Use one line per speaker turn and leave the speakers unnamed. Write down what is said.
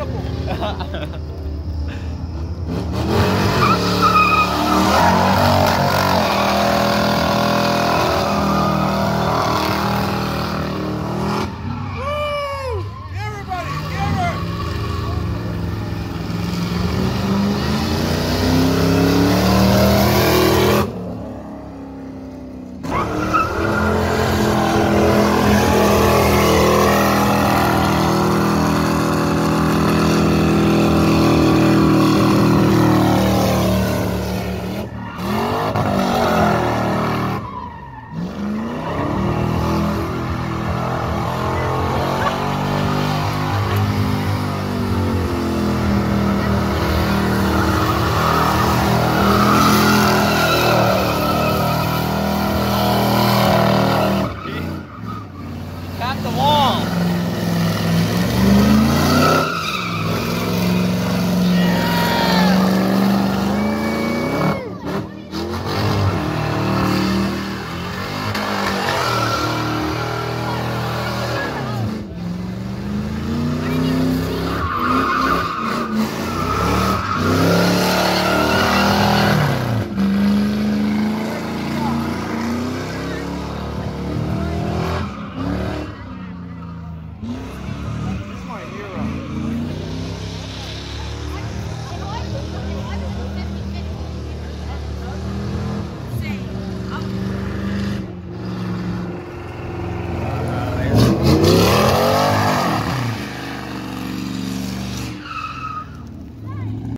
Incredible.